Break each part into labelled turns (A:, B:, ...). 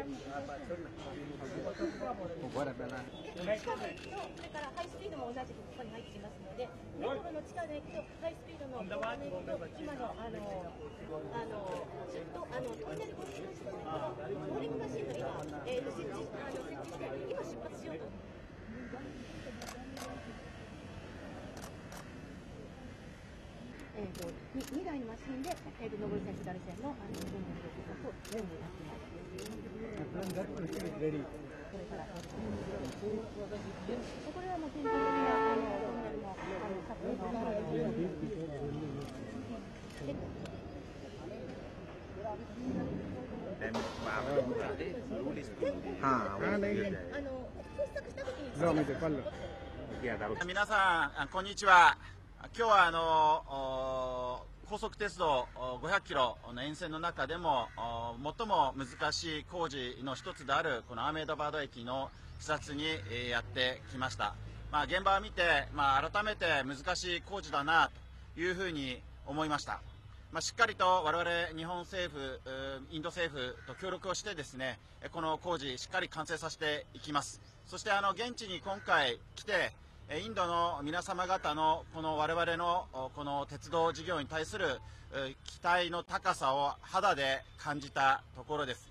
A: それからハイスピードも同じくここに入ってきますので、メトロの地下で行くと、ハイスピードの交換で行くと、今の、あの、あの、ちょっと、あの、トンネル工事の人このボーリングマシンの今、えー、設置、あの、設置して、今出発しようと。えーと、に2台のマシンで、えーと、上り線、下り線の、あの、全部の計画を全部やってます。これか？ら、これはもう天井的な、あの、トンネルの、あの、作品の、
B: Ah,
A: 作した時に、
B: Lo mete palo.
C: ya taruh
D: 皆さん、あこんにちは。今日はあの高速鉄道500キロの沿線の中でも最も難しい工事の一つであるこのアーメードバード駅の視察にやってきました。まあ、現場を見て、まあ、改めて難しい工事だなというふうに思いました。まあ、しっかりと我々日本政府、インド政府と協力をしてですね、この工事しっかり完成させていきます。そしてあの現地に今回来て、インドの皆様方のこの我々のこの鉄道事業に対する期待の高さを肌で感じたところです。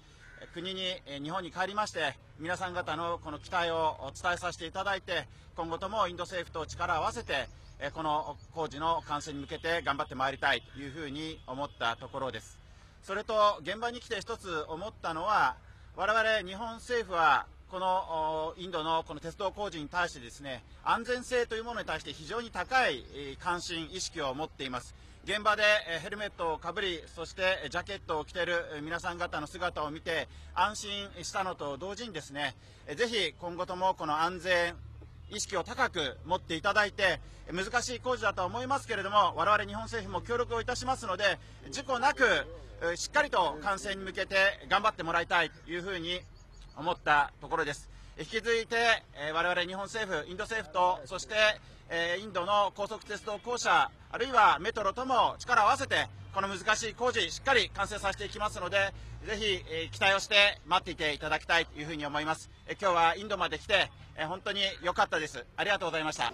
D: 国に、日本に帰りまして、皆さん方のこの期待をお伝えさせていただいて、今後ともインド政府と力を合わせて、この工事の完成に向けて頑張ってまいりたいというふうに思ったところです。それと現場に来て一つ思ったのは、我々日本政府はこのインドのこの鉄道工事に対してですね安全性というものに対して非常に高い関心、意識を持っています。現場でヘルメットをかぶり、そしてジャケットを着ている皆さん方の姿を見て安心したのと同時にですね、ぜひ今後ともこの安全、意識を高く持っていただいて、難しい工事だと思いますけれども、我々日本政府も協力をいたしますので、事故なく、しっかりと完成に向けて頑張ってもらいたいというふうに思ったところです。引き続いて、えー我々日本政府、インド政府と、そして、えーインドの高速鉄道公社、あるいはメトロとも力を合わせて、この難しい工事、しっかり完成させていきますので、ぜひ、えー期待をして待っていていただきたいというふうに思います。えー今日はインドまで来て、えー本当に良かったです。ありがとうございました。